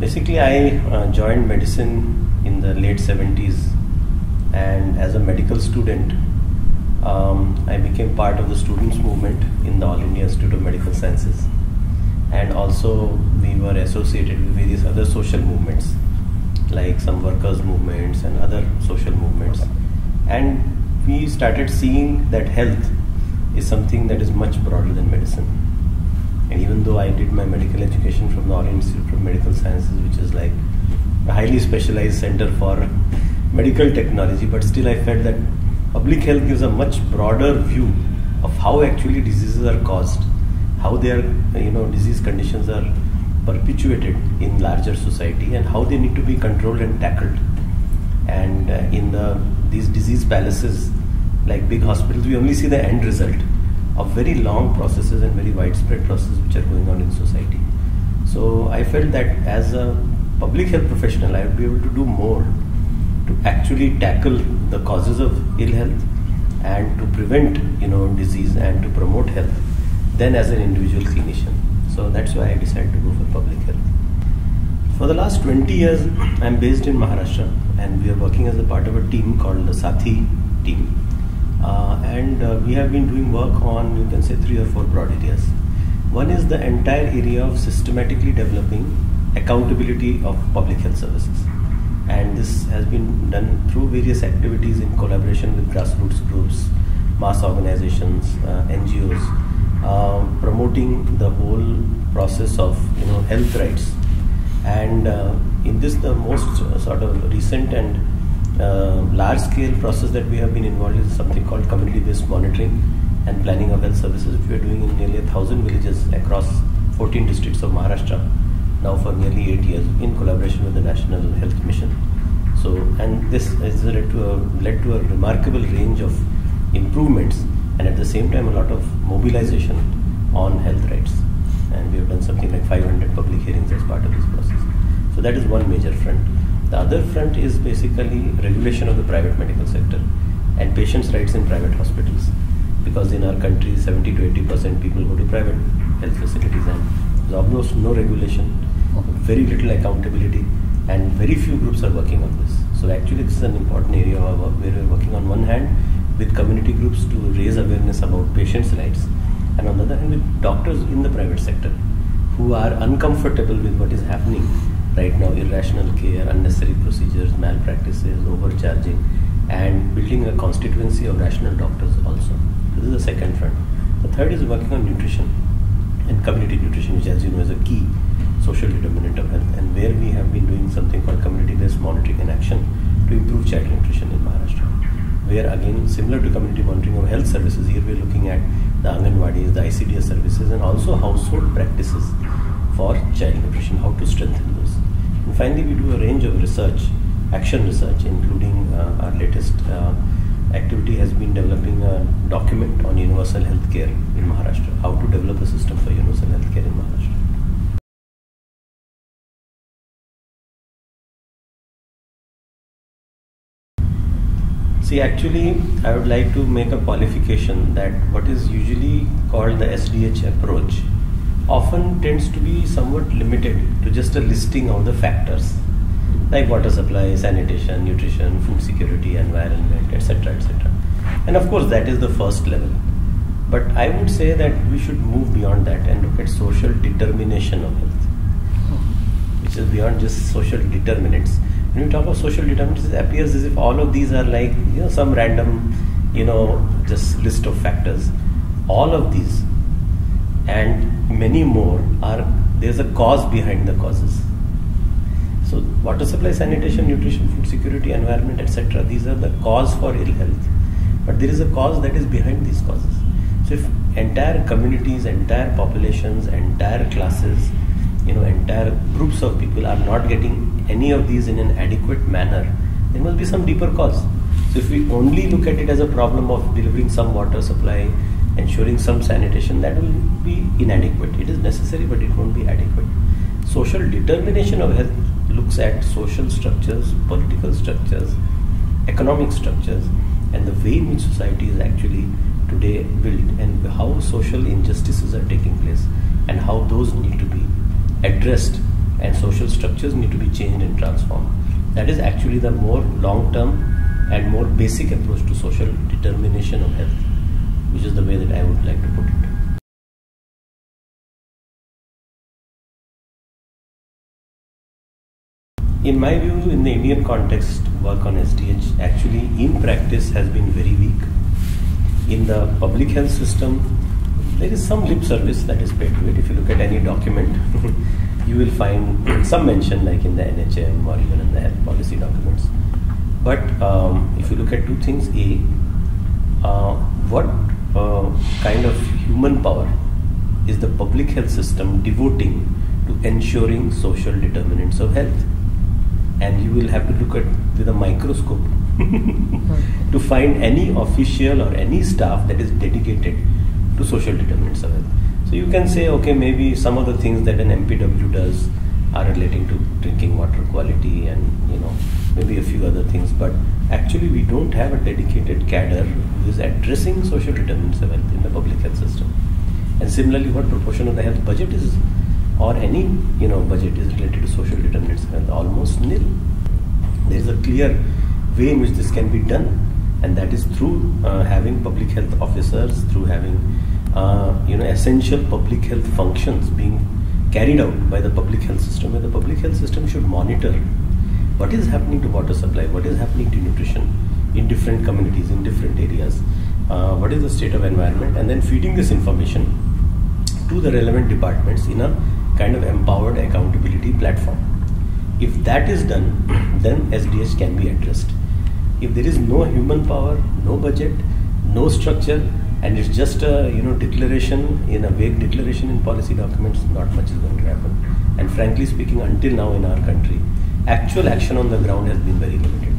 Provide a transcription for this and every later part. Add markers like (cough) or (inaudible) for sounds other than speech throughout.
Basically, I uh, joined medicine in the late 70s, and as a medical student, um, I became part of the students' movement in the All India Institute of Medical Sciences, and also we were associated with various other social movements, like some workers' movements and other social movements, and we started seeing that health is something that is much broader than medicine and even though I did my medical education from the All Institute of Medical Sciences, which is like a highly specialized center for medical technology, but still I felt that public health gives a much broader view of how actually diseases are caused, how their you know disease conditions are perpetuated in larger society, and how they need to be controlled and tackled. And uh, in the these disease palaces, like big hospitals, we only see the end result of very long processes and very widespread processes which are going on in society. So I felt that as a public health professional, I would be able to do more to actually tackle the causes of ill health and to prevent you know disease and to promote health than as an individual clinician. So that's why I decided to go for public health. For the last 20 years, I'm based in Maharashtra and we are working as a part of a team called the Sathi team and uh, we have been doing work on, you can say, three or four broad areas. One is the entire area of systematically developing accountability of public health services. And this has been done through various activities in collaboration with grassroots groups, mass organizations, uh, NGOs, um, promoting the whole process of you know health rights. And uh, in this, the most uh, sort of recent and uh, large scale process that we have been involved in is something called community based monitoring and planning of health services, we are doing in nearly a thousand villages across 14 districts of Maharashtra now for nearly eight years in collaboration with the National Health Mission. So, and this has led to a, led to a remarkable range of improvements and at the same time a lot of mobilization on health rights. And we have done something like 500 public hearings as part of this process. So that is one major front. The other front is basically regulation of the private medical sector and patients' rights in private hospitals. Because in our country, 70 to 80 percent people go to private health facilities and there's almost no regulation, very little accountability, and very few groups are working on this. So actually, this is an important area where we're working on one hand with community groups to raise awareness about patients' rights, and on the other hand with doctors in the private sector who are uncomfortable with what is happening right now irrational care, unnecessary procedures, malpractices, overcharging, and building a constituency of rational doctors also. This is the second front. The third is working on nutrition and community nutrition, which, as you know, is a key social determinant of health, and where we have been doing something called community-based monitoring and action to improve child nutrition in Maharashtra. Where again, similar to community monitoring of health services, here we are looking at the Anganwadis, the ICDS services, and also household practices for child nutrition, how to strengthen those. Finally, we do a range of research, action research, including uh, our latest uh, activity has been developing a document on universal healthcare in Maharashtra, how to develop a system for universal healthcare in Maharashtra. See, actually, I would like to make a qualification that what is usually called the SDH approach often tends to be somewhat limited to just a listing of the factors like water supply, sanitation, nutrition, food security, environment, etc. etc. And of course, that is the first level. But I would say that we should move beyond that and look at social determination of health, which is beyond just social determinants. When we talk of social determinants, it appears as if all of these are like you know some random, you know, just list of factors. All of these and many more are there's a cause behind the causes. So water supply, sanitation, nutrition, food security, environment, etc. These are the cause for ill health. But there is a cause that is behind these causes. So if entire communities, entire populations, entire classes, you know, entire groups of people are not getting any of these in an adequate manner, there must be some deeper cause. So if we only look at it as a problem of delivering some water supply, ensuring some sanitation, that will be inadequate. It is necessary, but it won't be adequate. Social determination of health looks at social structures, political structures, economic structures, and the way in which society is actually today built, and how social injustices are taking place, and how those need to be addressed and social structures need to be changed and transformed. That is actually the more long term and more basic approach to social determination of health, which is the way that I would like to put it. In my view, in the Indian context, work on SDH actually in practice has been very weak. In the public health system, there is some lip service that is paid to it. If you look at any document, (laughs) you will find some mention like in the NHM or even in the health policy documents. But um, if you look at two things, A, uh, what kind of human power is the public health system devoting to ensuring social determinants of health? And you will have to look at with a microscope (laughs) to find any official or any staff that is dedicated to social determinants of health. So you can say, okay, maybe some of the things that an MPW does are relating to drinking water quality and you know maybe a few other things, but actually we don't have a dedicated cadre is addressing social determinants of health in the public health system. And similarly, what proportion of the health budget is, or any you know budget is related to social determinants of health? Almost nil. There is a clear way in which this can be done, and that is through uh, having public health officers, through having uh, you know essential public health functions being carried out by the public health system, where the public health system should monitor what is happening to water supply, what is happening to nutrition in different communities, in different areas, uh, what is the state of environment, and then feeding this information to the relevant departments in a kind of empowered accountability platform. If that is done, (clears throat) then SDH can be addressed. If there is no human power, no budget, no structure, and it's just a you know declaration in a vague declaration in policy documents, not much is going to happen. And frankly speaking, until now in our country, actual action on the ground has been very limited.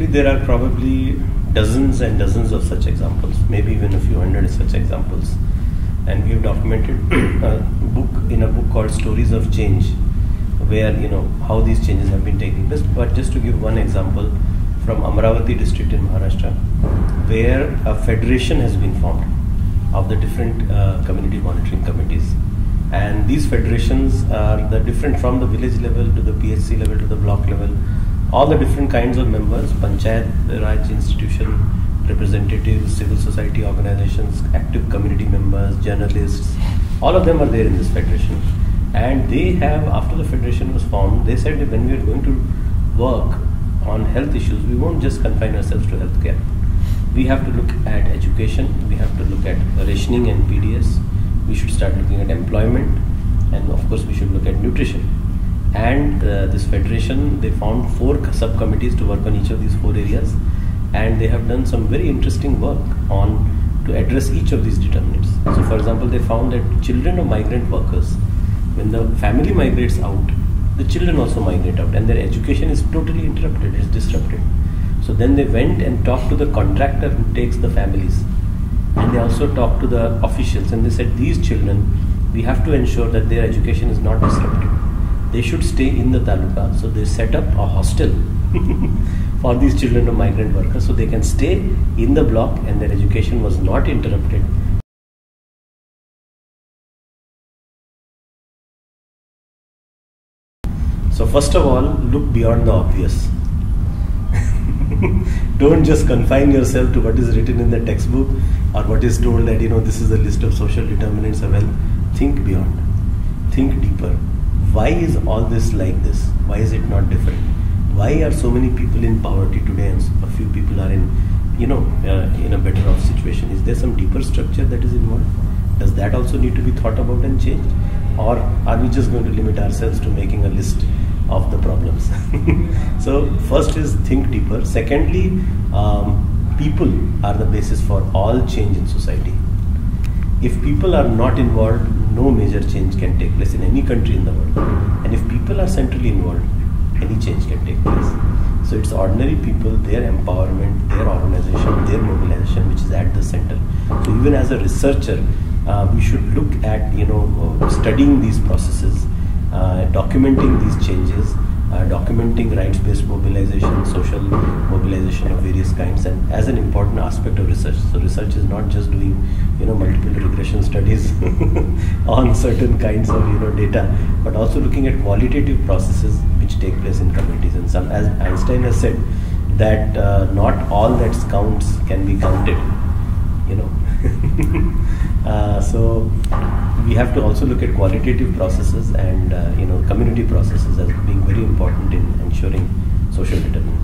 Actually, there are probably dozens and dozens of such examples, maybe even a few hundred such examples. And we have documented (clears throat) a book in a book called Stories of Change, where you know how these changes have been taking place. But just to give one example, from Amravati district in Maharashtra, where a federation has been formed of the different uh, community monitoring committees. And these federations are the different from the village level to the PHC level to the block level, all the different kinds of members, Panchayat Raj institution, representatives, civil society organizations, active community members, journalists, all of them are there in this federation. And they have, after the federation was formed, they said when we are going to work on health issues, we won't just confine ourselves to healthcare. We have to look at education, we have to look at rationing and PDS, we should start looking at employment, and of course, we should look at nutrition. And uh, this federation, they found four subcommittees to work on each of these four areas, and they have done some very interesting work on to address each of these determinants. So, for example, they found that children of migrant workers, when the family migrates out, the children also migrate out, and their education is totally interrupted, it's disrupted. So then they went and talked to the contractor who takes the families, and they also talked to the officials, and they said these children, we have to ensure that their education is not disrupted. They should stay in the taluka, so they set up a hostel (laughs) for these children of migrant workers, so they can stay in the block, and their education was not interrupted. So first of all, look beyond the obvious. (laughs) Don't just confine yourself to what is written in the textbook or what is told that you know this is a list of social determinants of health. Think beyond. Think deeper. Why is all this like this? Why is it not different? Why are so many people in poverty today and a few people are in you know uh, in a better off situation? Is there some deeper structure that is involved? Does that also need to be thought about and changed? Or are we just going to limit ourselves to making a list of the problems. (laughs) so, first is think deeper. Secondly, um, people are the basis for all change in society. If people are not involved, no major change can take place in any country in the world. And if people are centrally involved, any change can take place. So it's ordinary people, their empowerment, their organization, their mobilization, which is at the center. So even as a researcher, uh, we should look at you know uh, studying these processes uh, documenting these changes, uh, documenting rights-based mobilization, social mobilization of various kinds and as an important aspect of research. So research is not just doing, you know, multiple regression studies (laughs) on certain kinds of, you know, data, but also looking at qualitative processes which take place in communities. And some, as Einstein has said, that uh, not all that counts can be counted, you know. (laughs) uh, so we have to also look at qualitative processes and uh, you know community processes as being very important in ensuring social determinants